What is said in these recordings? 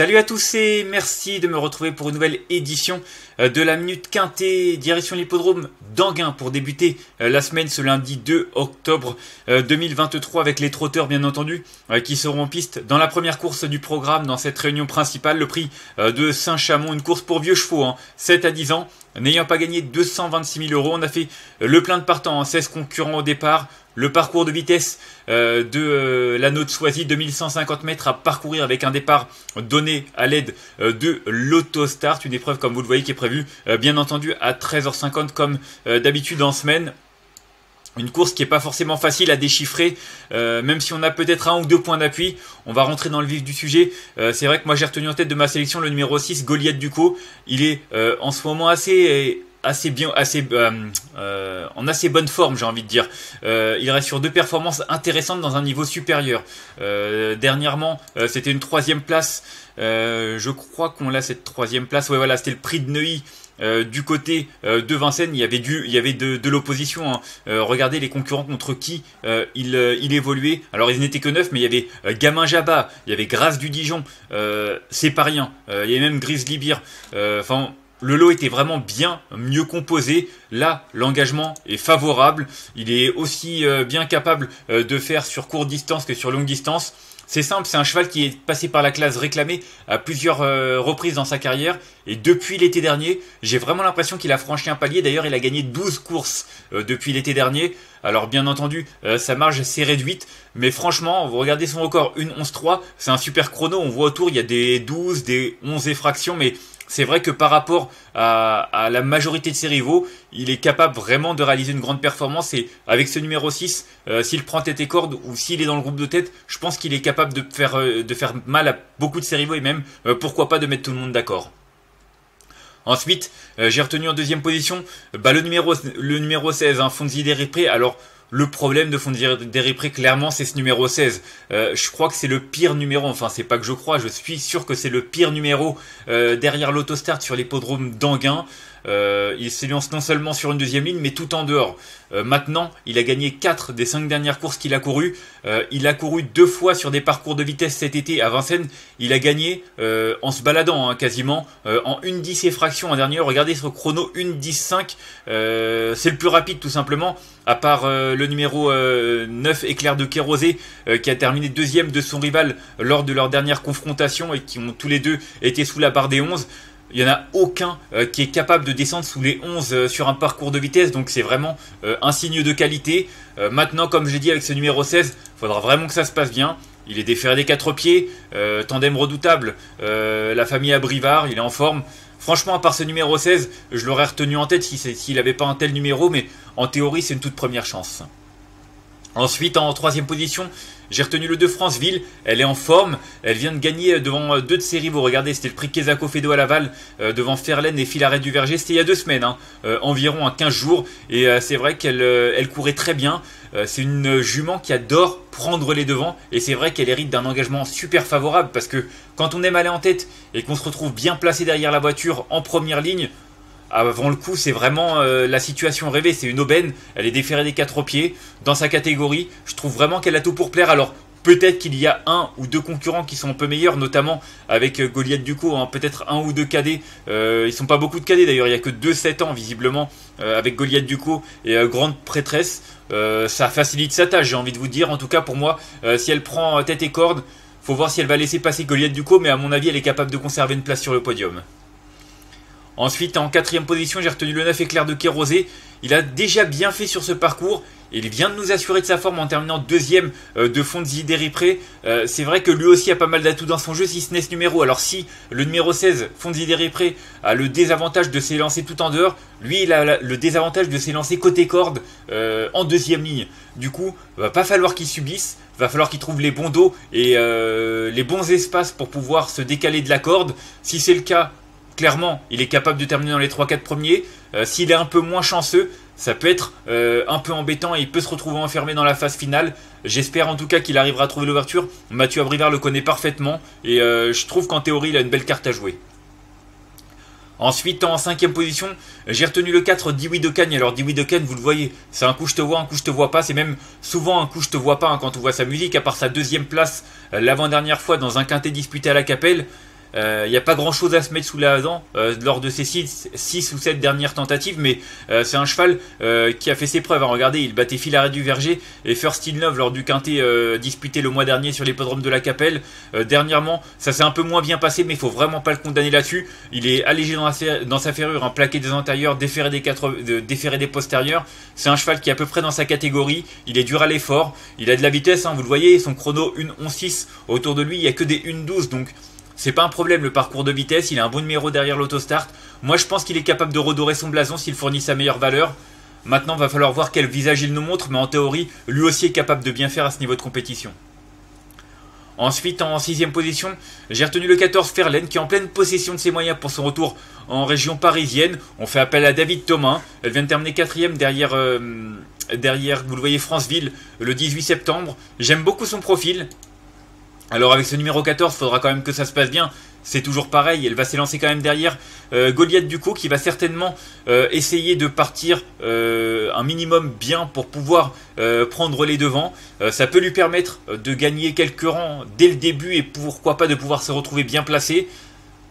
Salut à tous et merci de me retrouver pour une nouvelle édition euh, de la Minute Quintée, direction l'hippodrome d'Anguin pour débuter euh, la semaine ce lundi 2 octobre 2023 euh, avec les trotteurs bien entendu qui seront en piste dans la première course du programme dans cette réunion principale, le prix de Saint-Chamond, une course pour vieux chevaux, 7 hein, à 10 ans, n'ayant pas gagné 226 000 euros. On a fait le plein de partants, 16 hein, concurrents au départ, le parcours de vitesse euh, de euh, l'anneau de Soisy, 2150 mètres à parcourir avec un départ donné à l'aide euh, de l'autostart. Une épreuve, comme vous le voyez, qui est prévue, bien entendu, à 13h50 comme d'habitude en semaine. Une course qui n'est pas forcément facile à déchiffrer, même si on a peut-être un ou deux points d'appui. On va rentrer dans le vif du sujet. c'est vrai que moi j'ai retenu en tête de ma sélection le numéro 6, Goliath Ducot. Il est en ce moment assez assez bien, assez euh, euh, en assez bonne forme, j'ai envie de dire. Euh, il reste sur deux performances intéressantes dans un niveau supérieur. dernièrement, c'était une troisième place. je crois qu'on l'a cette troisième place. Ouais, voilà, c'était le prix de Neuilly. du côté de Vincennes, il y avait du, il y avait de, l'opposition. Hein. regardez les concurrents contre qui il, il évoluait. Alors ils n'étaient que neuf, mais il y avait Gamin Jabba, il y avait Grâce du Dijon, c'est pas rien. il y avait même Grizzly Beer. Enfin, le lot était vraiment bien mieux composé. Là, l'engagement est favorable. Il est aussi euh, bien capable euh, de faire sur courte distance que sur longue distance. C'est simple, c'est un cheval qui est passé par la classe réclamée à plusieurs euh, reprises dans sa carrière. Et depuis l'été dernier, j'ai vraiment l'impression qu'il a franchi un palier. D'ailleurs, il a gagné 12 courses depuis l'été dernier. Alors bien entendu, sa marge s'est réduite. Mais franchement, vous regardez son record, une 11-3, c'est un super chrono. On voit autour, il y a des 12, des 11 effractions. Mais c'est vrai que par rapport à, la majorité de ses rivaux, il est capable vraiment de réaliser une grande performance. Et avec ce numéro 6, euh, s'il prend tête et corde ou s'il est dans le groupe de tête, je pense qu'il est capable de faire, euh, de faire mal à beaucoup de ses rivaux et même, euh, pourquoi pas, de mettre tout le monde d'accord. Ensuite, j'ai retenu en deuxième position bah, le, numéro, le numéro 16, hein, Fonzi Deripré. Alors, le problème de Fonzi Deripré, clairement, c'est ce numéro 16. Euh, je crois que c'est le pire numéro, enfin c'est pas que je crois, je suis sûr que c'est le pire numéro euh, derrière l'autostart sur l'hippodrome d'Anguin. Euh, il s'élance non seulement sur une deuxième ligne, mais tout en dehors. Euh, maintenant, il a gagné 4 des 5 dernières courses qu'il a courues. Euh, il a couru deux fois sur des parcours de vitesse cet été à Vincennes. Il a gagné en se baladant hein, quasiment en 1-10 et fraction en dernier. Regardez ce chrono 1-10-5. C'est le plus rapide tout simplement. À part le numéro 9 Éclair de Kérosé qui a terminé deuxième de son rival lors de leur dernière confrontation et qui ont tous les deux été sous la barre des 11. Il n'y en a aucun euh, qui est capable de descendre sous les 11 euh, sur un parcours de vitesse, donc c'est vraiment euh, un signe de qualité. maintenant, comme je l'ai dit avec ce numéro 16, il faudra vraiment que ça se passe bien. Il est déféré des quatre pieds, tandem redoutable, la famille Abrivard, il est en forme. Franchement, à part ce numéro 16, je l'aurais retenu en tête s'il n'avait pas un tel numéro, mais en théorie, c'est une toute première chance. Ensuite, en troisième position, j'ai retenu le 2 Franceville. Elle est en forme. Elle vient de gagner devant euh, deux de ses rivaux. Regardez, c'était le prix Quesaco Fedo à Laval euh, devant Ferlaine et Filaret du Verger. C'était il y a deux semaines, hein, euh, environ à 15 jours. Et c'est vrai qu'elle elle courait très bien. c'est une jument qui adore prendre les devants. Et c'est vrai qu'elle hérite d'un engagement super favorable parce que quand on est mal en tête et qu'on se retrouve bien placé derrière la voiture en première ligne, avant le coup, c'est vraiment euh, la situation rêvée. C'est une aubaine. Elle est déférée des quatre pieds dans sa catégorie. Je trouve vraiment qu'elle a tout pour plaire. Alors, peut-être qu'il y a un ou deux concurrents qui sont un peu meilleurs, notamment avec euh, Goliath Ducot. Hein, peut-être un ou deux cadets. Euh, ils sont pas beaucoup de cadets d'ailleurs. Il y a que 2-7 ans, visiblement, euh, avec Goliath Ducot et Grande Prêtresse. ça facilite sa tâche, j'ai envie de vous dire. En tout cas, pour moi, si elle prend tête et corde, faut voir si elle va laisser passer Goliath Ducot. Mais à mon avis, elle est capable de conserver une place sur le podium. Ensuite, en quatrième position, j'ai retenu le 9 éclair de Kérosé. Il a déjà bien fait sur ce parcours. Il vient de nous assurer de sa forme en terminant deuxième euh, de Fonzi Deripré. Euh, c'est vrai que lui aussi a pas mal d'atouts dans son jeu si ce n'est ce numéro. Alors si le numéro 16, Fonzi Deripré, a le désavantage de s'élancer tout en dehors, lui il a le désavantage de s'élancer côté corde euh, en deuxième ligne. Du coup, va pas falloir qu'il subisse, va falloir qu'il trouve les bons dos et les bons espaces pour pouvoir se décaler de la corde. Si c'est le cas, clairement, il est capable de terminer dans les 3-4 premiers. Euh, s'il est un peu moins chanceux, ça peut être euh, un peu embêtant et il peut se retrouver enfermé dans la phase finale. J'espère en tout cas qu'il arrivera à trouver l'ouverture. Mathieu Abrivard le connaît parfaitement et euh, je trouve qu'en théorie, il a une belle carte à jouer. Ensuite, en cinquième position, j'ai retenu le 4 Dewey de Cagne. Alors, Dewey de Cagne, vous le voyez, c'est un coup je te vois, un coup je te vois pas. C'est même souvent un coup je te vois pas hein, quand on voit sa musique, à part sa deuxième place l'avant-dernière fois dans un quintet disputé à la Capelle. Il n'y a pas grand chose à se mettre sous la dent lors de ces 6, ou 7 dernières tentatives, mais c'est un cheval qui a fait ses preuves. Hein. Regardez, il battait Filaret du Verger et First in Love lors du quintet disputé le mois dernier sur l'hippodrome de la Capelle. dernièrement, ça s'est un peu moins bien passé, mais il faut vraiment pas le condamner là-dessus. Il est allégé dans, sa ferrure, un plaqué des antérieurs, déféré des, déféré des postérieurs. C'est un cheval qui est à peu près dans sa catégorie. Il est dur à l'effort. Il a de la vitesse, hein, vous le voyez. Son chrono 1.11.6. Autour de lui, il n'y a que des 1.12. Donc, c'est pas un problème le parcours de vitesse. Il a un bon numéro derrière l'autostart. Moi, je pense qu'il est capable de redorer son blason s'il fournit sa meilleure valeur. Maintenant, va falloir voir quel visage il nous montre. Mais en théorie, lui aussi est capable de bien faire à ce niveau de compétition. Ensuite, en sixième position, j'ai retenu le 14 Ferlaine qui est en pleine possession de ses moyens pour son retour en région parisienne. On fait appel à David Thomas. Elle vient de terminer quatrième derrière, euh, derrière, vous le voyez, Franceville le 18 septembre. J'aime beaucoup son profil. Alors avec ce numéro 14, il faudra quand même que ça se passe bien. C'est toujours pareil, elle va s'élancer quand même derrière euh, Goliath Ducot qui va certainement euh, essayer de partir euh, un minimum bien pour pouvoir prendre les devants. ça peut lui permettre de gagner quelques rangs dès le début et pourquoi pas de pouvoir se retrouver bien placé.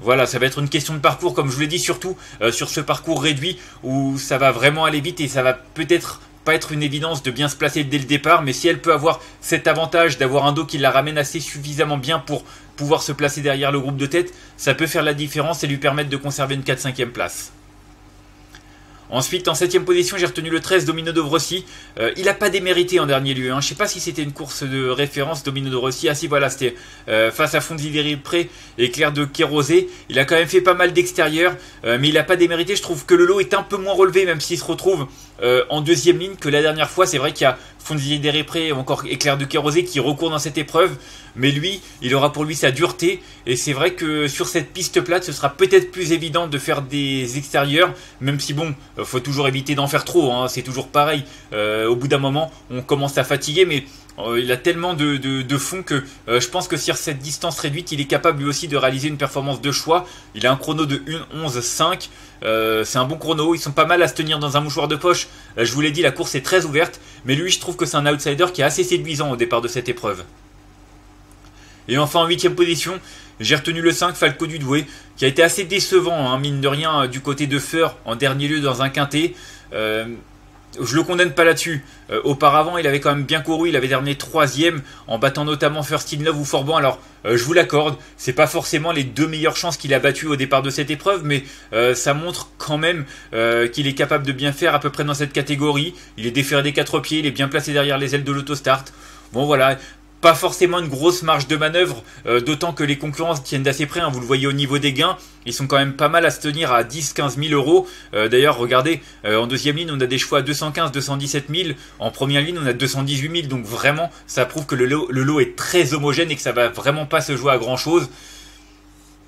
Voilà, ça va être une question de parcours, comme je vous l'ai dit, surtout sur ce parcours réduit où ça va vraiment aller vite et ça va peut-être pas être une évidence de bien se placer dès le départ, mais si elle peut avoir cet avantage d'avoir un dos qui la ramène assez suffisamment bien pour pouvoir se placer derrière le groupe de tête, ça peut faire la différence et lui permettre de conserver une 4-5e place. Ensuite, en 7 position, j'ai retenu le 13, Domino de Rossi. Euh, il n'a pas démérité en dernier lieu. Hein. Je ne sais pas si c'était une course de référence, Domino de Rossi. Ah si, voilà, c'était euh, face à Fonzi Pré et Claire de Kérosé. Il a quand même fait pas mal d'extérieur, euh, mais il n'a pas démérité. Je trouve que le lot est un peu moins relevé, même s'il se retrouve en deuxième ligne que la dernière fois. C'est vrai qu'il y a Fonzi Pré ou encore Éclair de Kérosé qui recourt dans cette épreuve. Mais lui, il aura pour lui sa dureté. Et c'est vrai que sur cette piste plate, ce sera peut-être plus évident de faire des extérieurs. Même si bon, euh, faut toujours éviter d'en faire trop. Hein, c'est toujours pareil. Euh, au bout d'un moment, on commence à fatiguer. Mais euh, il a tellement de, fond que je pense que sur cette distance réduite, il est capable lui aussi de réaliser une performance de choix. Il a un chrono de 1.11.5. c'est un bon chrono. Ils sont pas mal à se tenir dans un mouchoir de poche. je vous l'ai dit, la course est très ouverte. Mais lui, je trouve que c'est un outsider qui est assez séduisant au départ de cette épreuve. Et enfin en huitième position, j'ai retenu le 5 Falco du Douai, qui a été assez décevant, hein, mine de rien, euh, du côté de Feur, en dernier lieu dans un quintet. Euh, je le condamne pas là-dessus. Euh, auparavant, il avait quand même bien couru, il avait terminé troisième en battant notamment First in Love ou Forban. Alors, je vous l'accorde, c'est pas forcément les deux meilleures chances qu'il a battues au départ de cette épreuve, mais ça montre quand même qu'il est capable de bien faire à peu près dans cette catégorie. Il est déféré des quatre pieds, il est bien placé derrière les ailes de l'autostart. Bon voilà, pas forcément une grosse marge de manœuvre, euh, d'autant que les concurrents tiennent d'assez près, hein, vous le voyez au niveau des gains, ils sont quand même pas mal à se tenir à 10-15 000 euros. Euh, d'ailleurs, regardez, euh, en deuxième ligne, on a des choix à 215, 217 000, en première ligne, on a 218 000, donc vraiment, ça prouve que le lot, le lot est très homogène et que ça va vraiment pas se jouer à grand chose.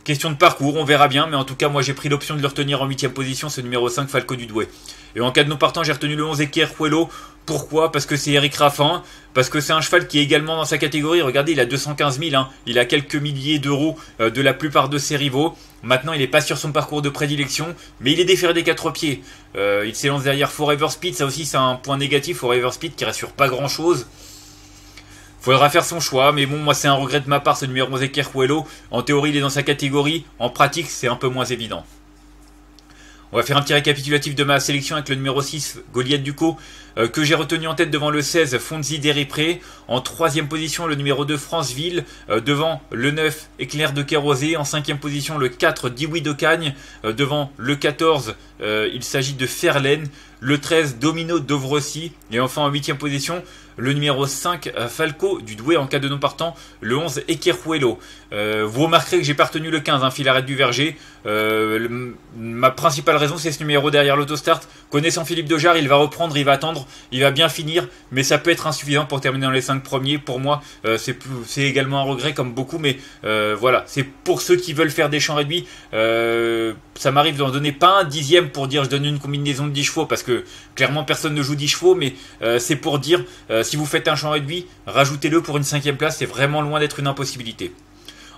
Question de parcours, on verra bien, mais en tout cas, moi j'ai pris l'option de le retenir en 8 position, ce numéro 5, Falco du Douai. Et en cas de non partant, j'ai retenu le 11 Ekerhuelo. Pourquoi? Parce que c'est Eric Raffin, parce que c'est un cheval qui est également dans sa catégorie. Regardez, il a 215 000, hein. il a quelques milliers d'euros euh, de la plupart de ses rivaux. Maintenant, il n'est pas sur son parcours de prédilection, mais il est déféré des quatre pieds. Euh, il s'élance derrière Forever Speed, ça aussi c'est un point négatif. Forever Speed qui reste sur pas grand chose. Faudra faire son choix, mais bon, moi c'est un regret de ma part ce numéro 11 Ekerhuelo. En théorie, il est dans sa catégorie, en pratique, c'est un peu moins évident. On va faire un petit récapitulatif de ma sélection avec le numéro 6, Goliath Ducot, euh, que j'ai retenu en tête devant le 16, Fonzi Deripré. En troisième position, le numéro 2, Franceville. Euh, devant le 9, Éclair de Kérosé. En cinquième position, le 4, Dioui de Cagne. Euh, devant le 14, il s'agit de Ferlaine. Le 13, Domino Dovrosi. Et enfin, en huitième position, le numéro 5 euh, Falco du Douai en cas de non partant, le 11 Ekerhuelo. Euh, vous remarquerez que j'ai pas retenu le 15, hein, Filaret du Verger. Euh, ma principale raison c'est ce numéro derrière l'autostart. Connaissant Philippe Dejar, il va reprendre, il va attendre, il va bien finir, mais ça peut être insuffisant pour terminer dans les 5 premiers. Pour moi, c'est également un regret comme beaucoup, mais voilà, c'est pour ceux qui veulent faire des champs réduits. ça m'arrive d'en donner pas un dixième pour dire je donne une combinaison de 10 chevaux parce que clairement personne ne joue 10 chevaux, mais c'est pour dire si vous faites un champ réduit, rajoutez-le pour une cinquième place, c'est vraiment loin d'être une impossibilité.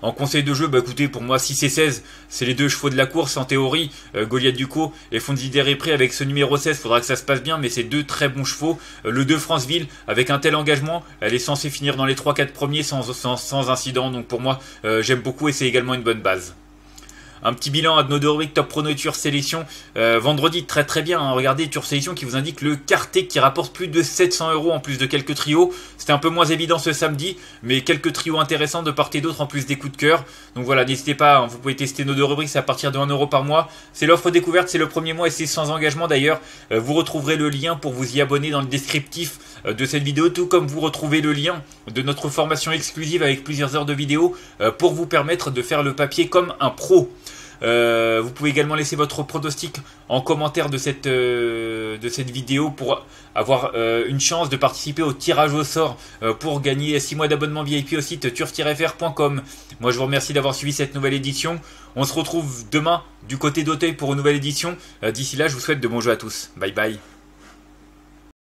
En conseil de jeu, bah écoutez, pour moi 6 et 16, c'est les deux chevaux de la course en théorie. Euh, Goliath Ducot et Fondider est prêt avec ce numéro 16, faudra que ça se passe bien, mais c'est deux très bons chevaux. Euh, le 2 Franceville, avec un tel engagement, elle est censée finir dans les 3-4 premiers sans, sans, incident, donc pour moi euh, j'aime beaucoup et c'est également une bonne base. Un petit bilan à rubriques Top Prono et Tour Sélection. vendredi, très très bien. Hein. regardez Tour Sélection qui vous indique le quartet qui rapporte plus de 700 euros en plus de quelques trios. C'était un peu moins évident ce samedi, mais quelques trios intéressants de part et d'autre en plus des coups de cœur. Donc voilà, n'hésitez pas, hein. vous pouvez tester nos deux rubriques, c'est à partir de 1 euro par mois. C'est l'offre découverte, c'est le premier mois et c'est sans engagement d'ailleurs. vous retrouverez le lien pour vous y abonner dans le descriptif euh, de cette vidéo, tout comme vous retrouvez le lien de notre formation exclusive avec plusieurs heures de vidéo euh, pour vous permettre de faire le papier comme un pro. Euh, vous pouvez également laisser votre pronostic en commentaire de cette, de cette vidéo pour avoir une chance de participer au tirage au sort pour gagner 6 mois d'abonnement VIP au site turf-fr.com. Moi je vous remercie d'avoir suivi cette nouvelle édition. On se retrouve demain du côté d'Auteuil pour une nouvelle édition. D'ici là, je vous souhaite de bons jeux à tous. Bye bye.